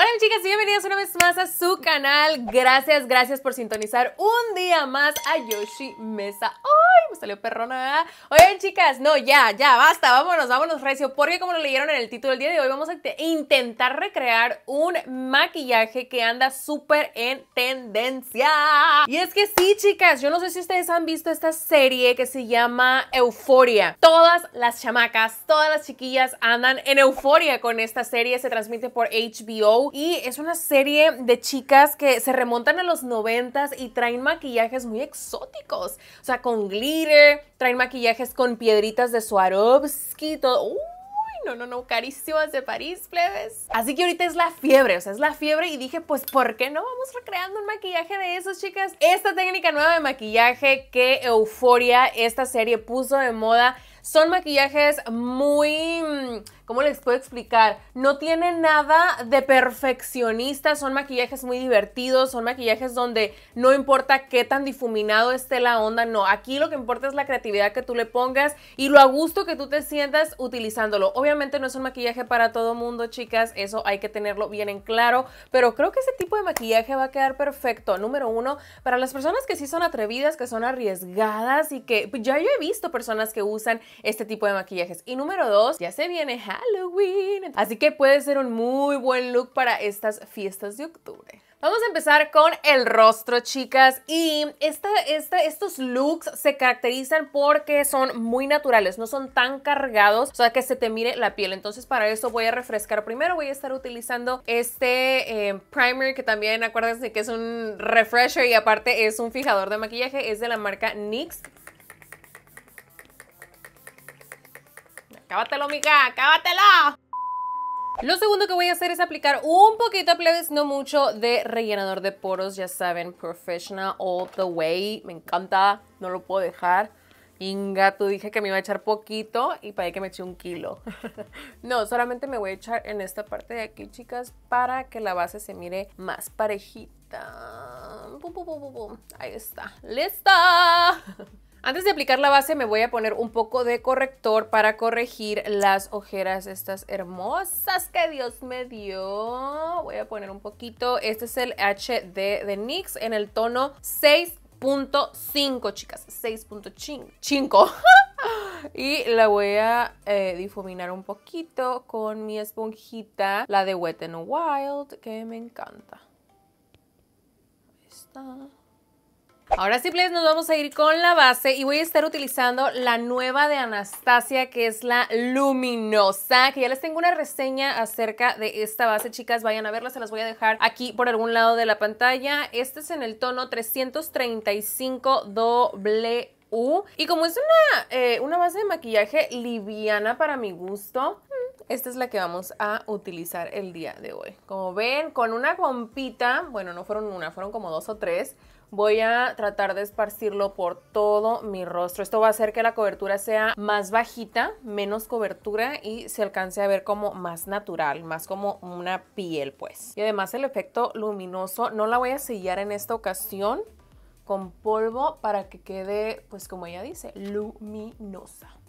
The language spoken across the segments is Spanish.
Hola mis chicas, bienvenidos una vez más a su canal. Gracias, gracias por sintonizar un día más a Yoshi Mesa. ¡Ay! Me salió perrona, ¿verdad? Oigan chicas, no, ya, ya, basta, vámonos, vámonos recio. Porque como lo leyeron en el título del día de hoy, vamos a intentar recrear un maquillaje que anda súper en tendencia. Y es que sí, chicas, yo no sé si ustedes han visto esta serie que se llama Euforia. Todas las chamacas, todas las chiquillas andan en euforia con esta serie. Se transmite por HBO y es una serie de chicas que se remontan a los noventas y traen maquillajes muy exóticos. O sea, con glitter, traen maquillajes con piedritas de Swarovski, todo. Uy, no, no, no, carísimas de París, plebes. Así que ahorita es la fiebre, o sea, es la fiebre y dije, pues, ¿por qué no vamos recreando un maquillaje de esos, chicas? Esta técnica nueva de maquillaje que Euforia, esta serie puso de moda, son maquillajes muy mm, ¿cómo les puedo explicar? No tiene nada de perfeccionista, son maquillajes muy divertidos, son maquillajes donde no importa qué tan difuminado esté la onda, no, aquí lo que importa es la creatividad que tú le pongas y lo a gusto que tú te sientas utilizándolo. Obviamente no es un maquillaje para todo mundo, chicas, eso hay que tenerlo bien en claro, pero creo que ese tipo de maquillaje va a quedar perfecto. Número uno, para las personas que sí son atrevidas, que son arriesgadas y que pues, ya yo he visto personas que usan este tipo de maquillajes. Y número dos, ya se viene Halloween. Así que puede ser un muy buen look para estas fiestas de octubre. Vamos a empezar con el rostro, chicas. Y esta, estos looks se caracterizan porque son muy naturales, no son tan cargados, o sea, que se te mire la piel. Entonces, para eso voy a refrescar. Primero voy a estar utilizando este eh, primer, que también acuérdense que es un refresher y aparte es un fijador de maquillaje. Es de la marca NYX. Cábatelo, mica, cábatelo. Lo segundo que voy a hacer es aplicar un poquito, plebes, no mucho, de rellenador de poros. Ya saben, professional all the way. Me encanta, no lo puedo dejar. Inga, tú dije que me iba a echar poquito y para que me eche un kilo. no, solamente me voy a echar en esta parte de aquí, chicas, para que la base se mire más parejita. Ahí está. ¡Lista! Antes de aplicar la base me voy a poner un poco de corrector para corregir las ojeras estas hermosas que Dios me dio. Voy a poner un poquito. Este es el HD de NYX en el tono 6.5, chicas. 6.5. y la voy a eh, difuminar un poquito con mi esponjita, la de Wet n Wild, que me encanta. Ahí está. Ahora sí, please, nos vamos a ir con la base y voy a estar utilizando la nueva de Anastasia, que es la Luminosa, que ya les tengo una reseña acerca de esta base, chicas, vayan a verla, se las voy a dejar aquí por algún lado de la pantalla. Este es en el tono 335 W. Y como es una, eh, una base de maquillaje liviana para mi gusto, mm, esta es la que vamos a utilizar el día de hoy. Como ven, con una pompita, bueno, no fueron una, fueron como dos o tres, voy a tratar de esparcirlo por todo mi rostro. Esto va a hacer que la cobertura sea más bajita, menos cobertura y se alcance a ver como más natural, más como una piel pues. Y además el efecto luminoso no la voy a sellar en esta ocasión con polvo para que quede pues como ella dice, luminosa.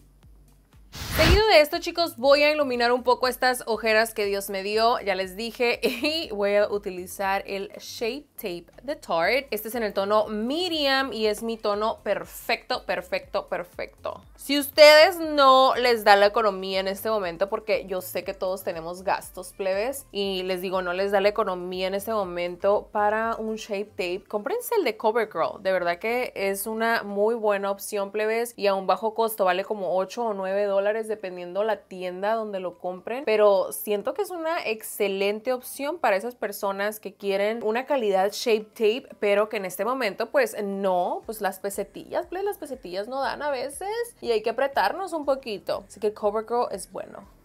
De esto, chicos, voy a iluminar un poco estas ojeras que Dios me dio, ya les dije, y voy a utilizar el Shape Tape de Tarte. Este es en el tono medium y es mi tono perfecto, perfecto, perfecto. Si ustedes no les da la economía en este momento, porque yo sé que todos tenemos gastos plebes, y les digo, no les da la economía en este momento para un Shape Tape, cómprense el de CoverGirl. De verdad que es una muy buena opción plebes y a un bajo costo, vale como 8 o 9 dólares dependiendo la tienda donde lo compren, pero siento que es una excelente opción para esas personas que quieren una calidad shape tape, pero que en este momento pues no, pues las pesetillas, las pesetillas no dan a veces y hay que apretarnos un poquito. Así que CoverGirl es bueno.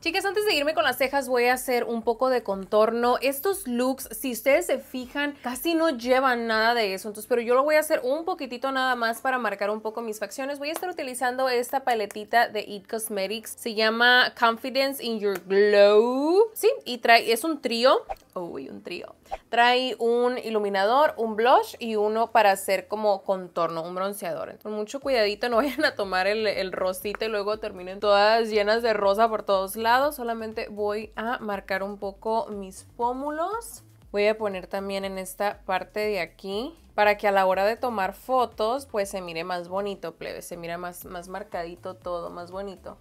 Chicas, antes de irme con las cejas voy a hacer un poco de contorno. Estos looks, si ustedes se fijan, casi no llevan nada de eso. Entonces, pero yo lo voy a hacer un poquitito nada más para marcar un poco mis facciones. Voy a estar utilizando esta paletita de It Cosmetics. Se llama Confidence in Your Glow. Sí, y trae, es un trío Uy, un trío. Trae un iluminador, un blush y uno para hacer como contorno, un bronceador. Con mucho cuidadito no vayan a tomar el, el rosita y luego terminen todas llenas de rosa por todos lados. Solamente voy a marcar un poco mis pómulos. Voy a poner también en esta parte de aquí para que a la hora de tomar fotos pues se mire más bonito, plebe, se mira más, más marcadito todo, más bonito.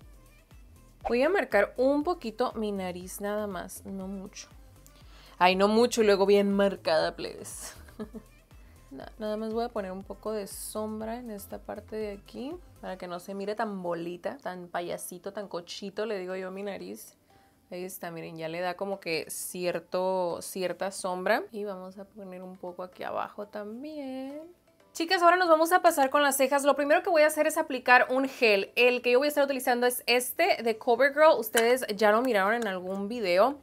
Voy a marcar un poquito mi nariz nada más, no mucho. Ay, no mucho, luego bien marcada, plebes. nada más voy a poner un poco de sombra en esta parte de aquí para que no se mire tan bolita, tan payasito, tan cochito, le digo yo a mi nariz. Ahí está, miren, ya le da como que cierto, cierta sombra. Y vamos a poner un poco aquí abajo también. Chicas, ahora nos vamos a pasar con las cejas. Lo primero que voy a hacer es aplicar un gel. El que yo voy a estar utilizando es este de CoverGirl. Ustedes ya lo miraron en algún video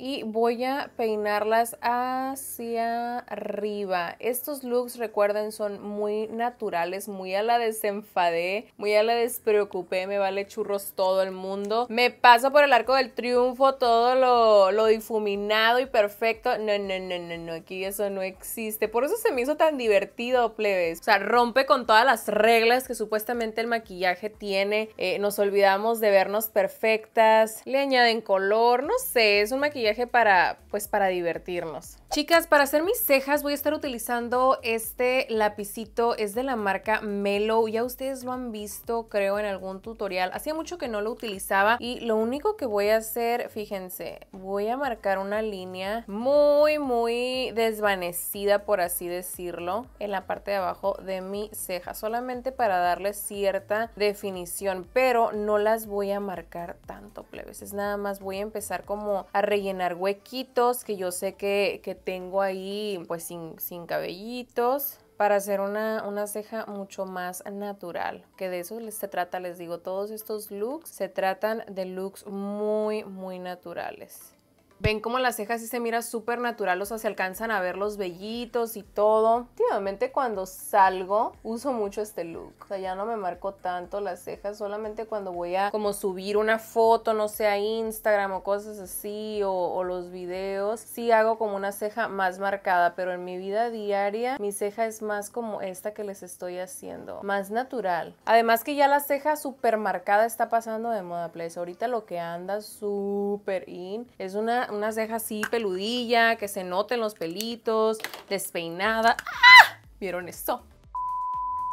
y voy a peinarlas hacia arriba. Estos looks, recuerden, son muy naturales, muy a la desenfadé, muy a la despreocupé, me vale churros todo el mundo. Me paso por el arco del triunfo todo lo, lo difuminado y perfecto. No, no, no, no, no, aquí eso no existe. Por eso se me hizo tan divertido, plebes. O sea, rompe con todas las reglas que supuestamente el maquillaje tiene. Eh, nos olvidamos de vernos perfectas, le añaden color, no sé, es un maquillaje para, pues, para divertirnos. Chicas, para hacer mis cejas voy a estar utilizando este lapicito, es de la marca Melo, ya ustedes lo han visto creo en algún tutorial, hacía mucho que no lo utilizaba y lo único que voy a hacer, fíjense, voy a marcar una línea muy muy desvanecida por así decirlo en la parte de abajo de mi ceja, solamente para darle cierta definición, pero no las voy a marcar tanto plebes, es nada más voy a empezar como a rellenar huequitos que yo sé que, que tengo ahí pues sin, sin cabellitos para hacer una, una, ceja mucho más natural, que de eso se trata, les digo, todos estos looks se tratan de looks muy, muy naturales. Ven como las cejas sí se mira súper natural, o sea, se alcanzan a ver los vellitos y todo. Últimamente cuando salgo uso mucho este look, o sea, ya no me marco tanto las cejas, solamente cuando voy a como subir una foto, no sé, a Instagram o cosas así, o, los videos, sí hago como una ceja más marcada, pero en mi vida diaria mi ceja es más como esta que les estoy haciendo, más natural. Además que ya la ceja súper marcada está pasando de moda, place. Ahorita lo que anda súper in es una una ceja así peludilla, que se noten los pelitos, despeinada. ¡Ah! ¿Vieron esto?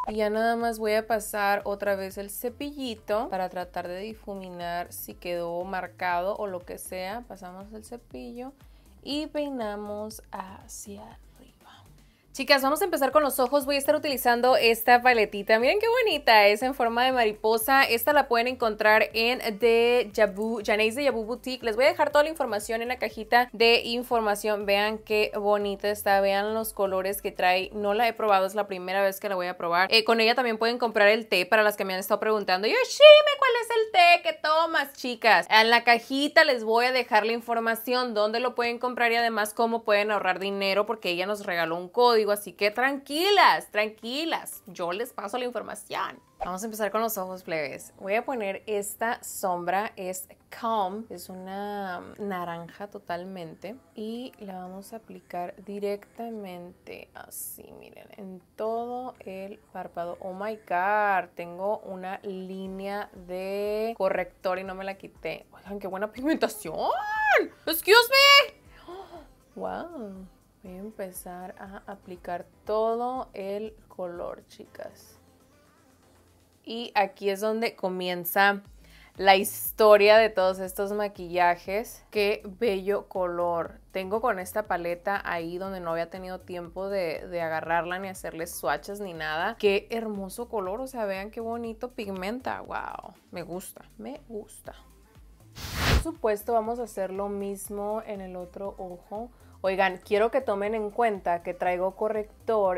Y ya nada más voy a pasar otra vez el cepillito para tratar de difuminar si quedó marcado o lo que sea. Pasamos el cepillo y peinamos hacia Chicas, vamos a empezar con los ojos. Voy a estar utilizando esta paletita. Miren qué bonita es en forma de mariposa. Esta la pueden encontrar en The Jabu, Janaise de Yabu Boutique. Les voy a dejar toda la información en la cajita de información. Vean qué bonita está. Vean los colores que trae. No la he probado, es la primera vez que la voy a probar. Eh, con ella también pueden comprar el té para las que me han estado preguntando. Yo, Yoshime, ¿cuál es el té que tomas, chicas? En la cajita les voy a dejar la información, dónde lo pueden comprar y además cómo pueden ahorrar dinero porque ella nos regaló un código así que tranquilas, tranquilas, yo les paso la información. Vamos a empezar con los ojos plebes. Voy a poner esta sombra, es Calm, es una naranja totalmente y la vamos a aplicar directamente así, miren, en todo el párpado. Oh my god, tengo una línea de corrector y no me la quité. Oigan, qué buena pigmentación. Excuse me. Wow. Voy a empezar a aplicar todo el color, chicas. Y aquí es donde comienza la historia de todos estos maquillajes. Qué bello color. Tengo con esta paleta ahí donde no había tenido tiempo de, de, agarrarla ni hacerle swatches ni nada. Qué hermoso color. O sea, vean qué bonito pigmenta. Wow. Me gusta. Me gusta. Por supuesto, vamos a hacer lo mismo en el otro ojo Oigan, quiero que tomen en cuenta que traigo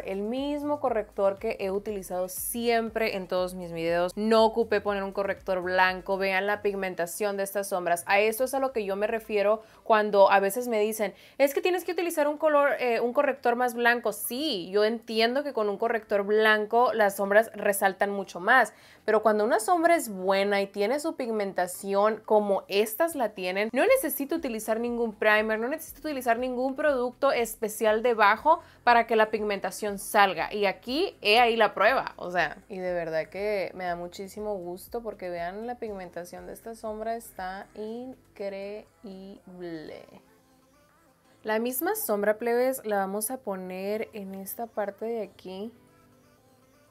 el mismo corrector que he utilizado siempre en todos mis videos. No ocupé poner un corrector blanco, vean la pigmentación de estas sombras. A eso es a lo que yo me refiero cuando a veces me dicen, es que tienes que utilizar un color, eh, un corrector más blanco. Sí, yo entiendo que con un corrector blanco las sombras resaltan mucho más, pero cuando una sombra es buena y tiene su pigmentación como estas la tienen, no necesito utilizar ningún primer, no necesito utilizar ningún producto especial debajo para que la pigmentación salga. Y aquí he ahí la prueba, o sea, y de verdad que me da muchísimo gusto porque vean la pigmentación de esta sombra está increíble. La misma sombra plebes la vamos a poner en esta parte de aquí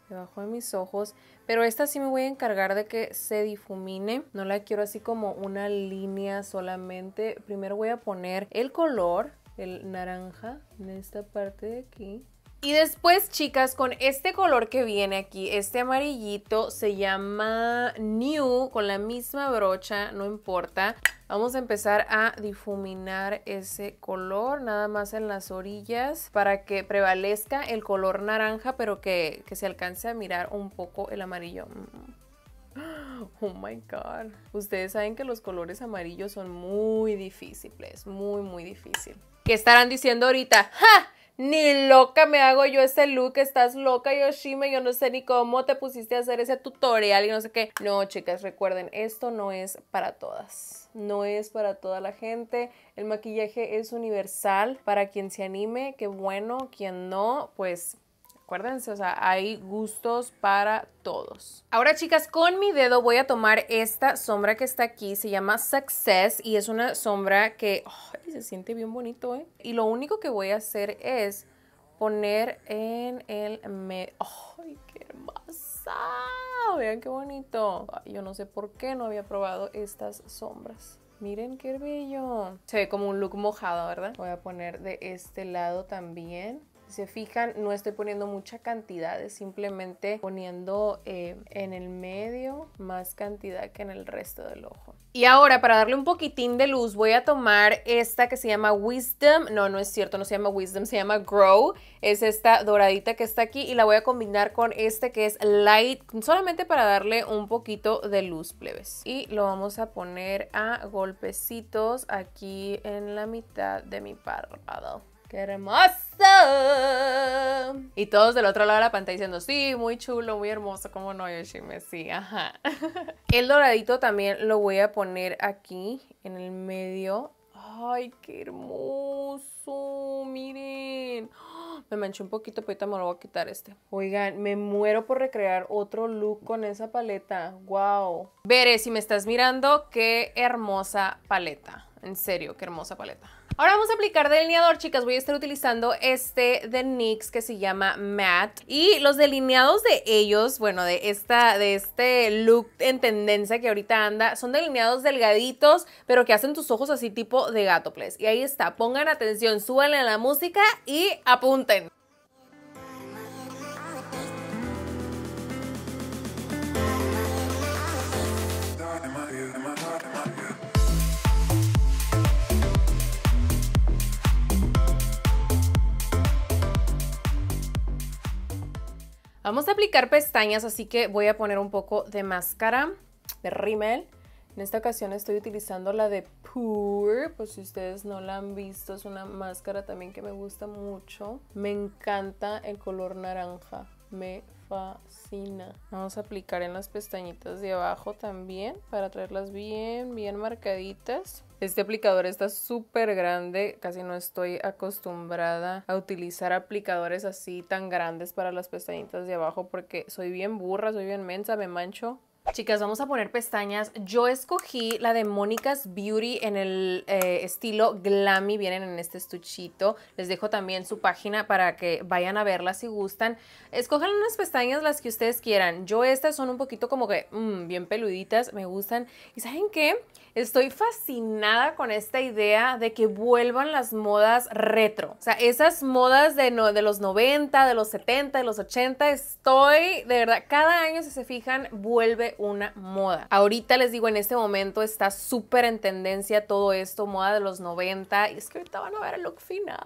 debajo de mis ojos. Pero esta sí me voy a encargar de que se difumine. No la quiero así como una línea solamente. Primero voy a poner el color, el naranja, en esta parte de aquí. Y después, chicas, con este color que viene aquí, este amarillito, se llama New, con la misma brocha, no importa. Vamos a empezar a difuminar ese color, nada más en las orillas, para que prevalezca el color naranja, pero que, que se alcance a mirar un poco el amarillo. Oh my god. Ustedes saben que los colores amarillos son muy difíciles, muy, muy difícil. ¿Qué estarán diciendo ahorita? ¡Ja! Ni loca me hago yo ese look, estás loca Yoshime, yo no sé ni cómo te pusiste a hacer ese tutorial y no sé qué. No, chicas, recuerden, esto no es para todas. No es para toda la gente. El maquillaje es universal para quien se anime, qué bueno, quien no, pues Acuérdense, o sea, hay gustos para todos. Ahora, chicas, con mi dedo voy a tomar esta sombra que está aquí. Se llama Success y es una sombra que se siente bien bonito, ¿eh? Y lo único que voy a hacer es poner en el medio. ¡Ay, qué hermosa! Vean qué bonito. yo no sé por qué no había probado estas sombras. Miren qué bello. Se ve como un look mojado, ¿verdad? Voy a poner de este lado también. Si se fijan, no estoy poniendo mucha cantidad, es simplemente poniendo eh, en el medio más cantidad que en el resto del ojo. Y ahora, para darle un poquitín de luz, voy a tomar esta que se llama Wisdom. No, no es cierto, no se llama Wisdom, se llama Grow. Es esta doradita que está aquí y la voy a combinar con este que es Light, solamente para darle un poquito de luz, plebes. Y lo vamos a poner a golpecitos aquí en la mitad de mi párpado. ¡Qué hermoso! Y todos del otro lado de la pantalla diciendo, sí, muy chulo, muy hermoso, ¿cómo no, Yoshime? Sí, ajá. El doradito también lo voy a poner aquí, en el medio. ¡Ay, qué hermoso! Miren. Me manché un poquito, pero ahorita me lo voy a quitar este. Oigan, me muero por recrear otro look con esa paleta. ¡Wow! Veré, si me estás mirando, qué hermosa paleta. En serio, qué hermosa paleta. Ahora vamos a aplicar delineador, chicas. Voy a estar utilizando este de NYX que se llama Matte. Y los delineados de ellos, bueno, de, esta, de este look en tendencia que ahorita anda, son delineados delgaditos, pero que hacen tus ojos así tipo de gato, please. Y ahí está. Pongan atención, súbanle a la música y apunten. Vamos a aplicar pestañas, así que voy a poner un poco de máscara de rímel. En esta ocasión estoy utilizando la de Pure, pues si ustedes no la han visto, es una máscara también que me gusta mucho. Me encanta el color naranja, me fascina. Vamos a aplicar en las pestañitas de abajo también para traerlas bien, bien marcaditas. Este aplicador está súper grande, casi no estoy acostumbrada a utilizar aplicadores así tan grandes para las pestañitas de abajo porque soy bien burra, soy bien mensa, me mancho Chicas, vamos a poner pestañas. Yo escogí la de Monica's Beauty en el eh, estilo Glammy. Vienen en este estuchito. Les dejo también su página para que vayan a verla si gustan. Escojan unas pestañas las que ustedes quieran. Yo estas son un poquito como que mm, bien peluditas. Me gustan. ¿Y saben qué? Estoy fascinada con esta idea de que vuelvan las modas retro. O sea, esas modas de, de los 90, de los 70, de los 80. Estoy, de verdad, cada año si se fijan, vuelve una moda. Ahorita les digo, en este momento está súper en tendencia todo esto, moda de los 90. Y es que ahorita van a ver el look final.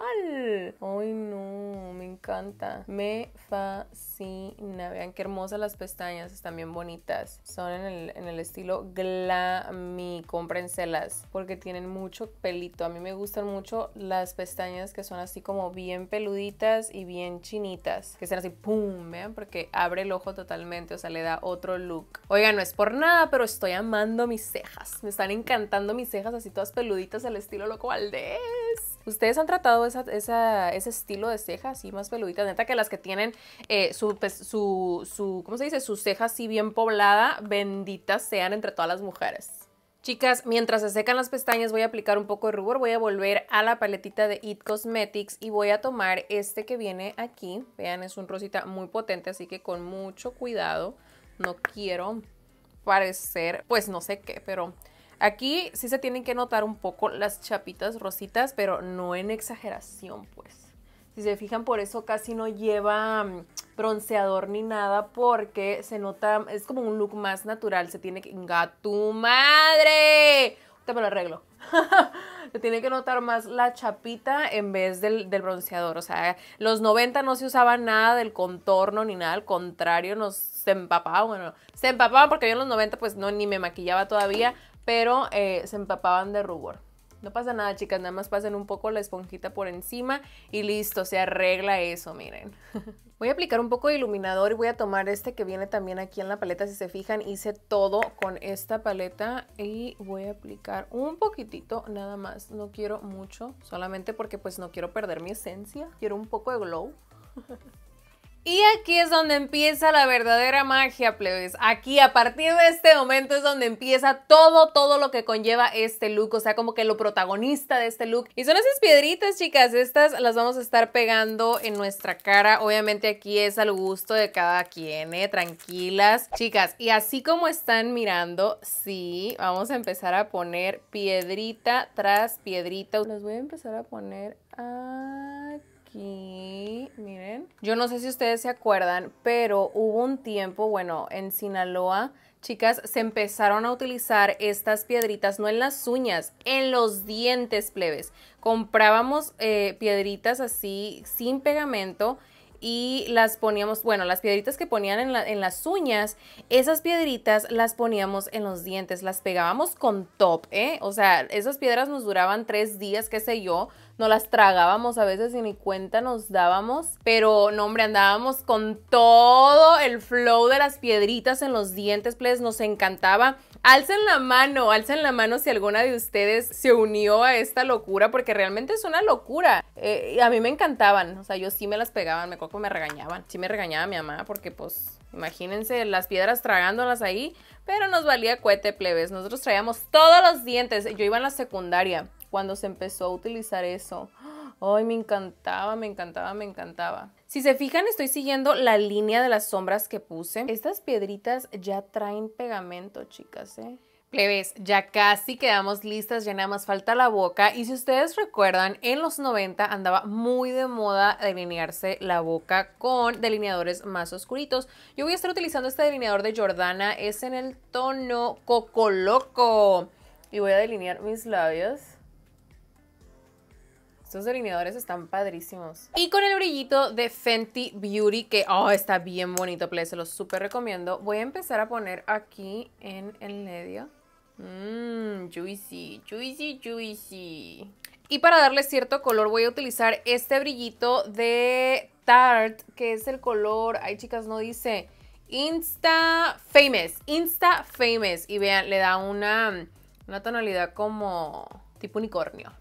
Ay, no, me encanta. Me fascina. Vean qué hermosas las pestañas, están bien bonitas. Son en el, en el estilo glammy. Cómprenselas porque tienen mucho pelito. A mí me gustan mucho las pestañas que son así como bien peluditas y bien chinitas. Que sean así, ¡pum! Vean, porque abre el ojo totalmente, o sea, le da otro look. Oigan, no es por nada, pero estoy amando mis cejas. Me están encantando mis cejas así todas peluditas al estilo Loco Valdés. ¿Ustedes han tratado esa, ese estilo de cejas así más peluditas? Neta que las que tienen eh, su, su, su. Su ceja así bien poblada, benditas sean entre todas las mujeres. Chicas, mientras se secan las pestañas voy a aplicar un poco de rubor, voy a volver a la paletita de It Cosmetics y voy a tomar este que viene aquí. Vean, es un rosita muy potente, así que con mucho cuidado. No quiero parecer, pues no sé qué, pero aquí sí se tienen que notar un poco las chapitas rositas, pero no en exageración, pues. Si se fijan, por eso casi no lleva mm, bronceador ni nada porque se nota, es como un look más natural. Se tiene que... tu madre! Te me lo arreglo. se tiene que notar más la chapita en vez del, del, bronceador. O sea, los 90 no se usaba nada del contorno ni nada, al contrario, nos se empapaban. Bueno, se empapaban porque yo en los 90 pues no ni me maquillaba todavía, pero eh, se empapaban de rubor. No pasa nada, chicas, nada más pasen un poco la esponjita por encima y listo, se arregla eso, miren. voy a aplicar un poco de iluminador y voy a tomar este que viene también aquí en la paleta. Si se fijan, hice todo con esta paleta y voy a aplicar un poquitito nada más. No quiero mucho, solamente porque pues no quiero perder mi esencia. Quiero un poco de glow. Y aquí es donde empieza la verdadera magia, plebes. Aquí, a partir de este momento, es donde empieza todo, todo lo que conlleva este look. O sea, como que lo protagonista de este look. Y son esas piedritas, chicas. Estas las vamos a estar pegando en nuestra cara. Obviamente aquí es al gusto de cada quien, ¿eh? Tranquilas. Chicas, y así como están mirando, sí, vamos a empezar a poner piedrita tras piedrita. Las voy a empezar a poner aquí aquí, miren. Yo no sé si ustedes se acuerdan, pero hubo un tiempo, bueno, en Sinaloa, chicas, se empezaron a utilizar estas piedritas, no en las uñas, en los dientes plebes. Comprábamos eh, piedritas así, sin pegamento, y las poníamos, bueno, las piedritas que ponían en, en, las uñas, esas piedritas las poníamos en los dientes, las pegábamos con top, ¿eh? O sea, esas piedras nos duraban tres días, qué sé yo, no las tragábamos a veces y ni cuenta nos dábamos, pero no hombre, andábamos con todo el flow de las piedritas en los dientes, pues nos encantaba. Alcen la mano, alcen la mano si alguna de ustedes se unió a esta locura, porque realmente es una locura. Eh, a mí me encantaban, o sea, yo sí me las pegaban, me acuerdo que me regañaban, sí me regañaba mi mamá, porque pues, imagínense las piedras tragándolas ahí, pero nos valía cuete plebes, nosotros traíamos todos los dientes, yo iba en la secundaria, cuando se empezó a utilizar eso. Ay, me encantaba, me encantaba, me encantaba. Si se fijan, estoy siguiendo la línea de las sombras que puse. Estas piedritas ya traen pegamento, chicas, ¿eh? Plebes, ya casi quedamos listas, ya nada más falta la boca. Y si ustedes recuerdan, en los 90 andaba muy de moda delinearse la boca con delineadores más oscuritos. Yo voy a estar utilizando este delineador de Jordana, es en el tono Coco Loco. Y voy a delinear mis labios. Estos delineadores están padrísimos. Y con el brillito de Fenty Beauty, que oh, está bien bonito, play, se los súper recomiendo. Voy a empezar a poner aquí en el medio. Mmm, juicy, juicy, juicy. Y para darle cierto color voy a utilizar este brillito de Tarte, que es el color, ay chicas, no dice, Insta Famous, Insta Famous. Y vean, le da una, una tonalidad como tipo unicornio.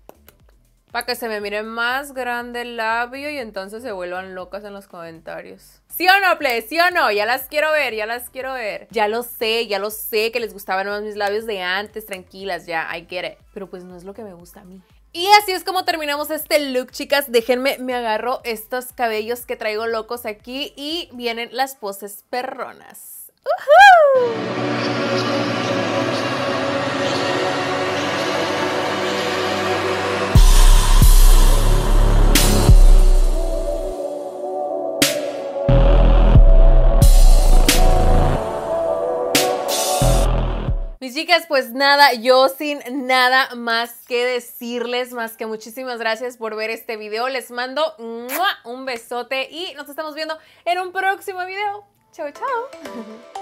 Para que se me mire más grande el labio y entonces se vuelvan locas en los comentarios. ¿Sí o no, play? ¿Sí o no? Ya las quiero ver, ya las quiero ver. Ya lo sé, ya lo sé que les gustaban más mis labios de antes, tranquilas, ya, I get it. Pero pues no es lo que me gusta a mí. Y así es como terminamos este look, chicas. Déjenme, me agarro estos cabellos que traigo locos aquí y vienen las poses perronas. Mis chicas, pues nada, yo sin nada más que decirles, más que muchísimas gracias por ver este video. Les mando un besote y nos estamos viendo en un próximo video. Chao, chao.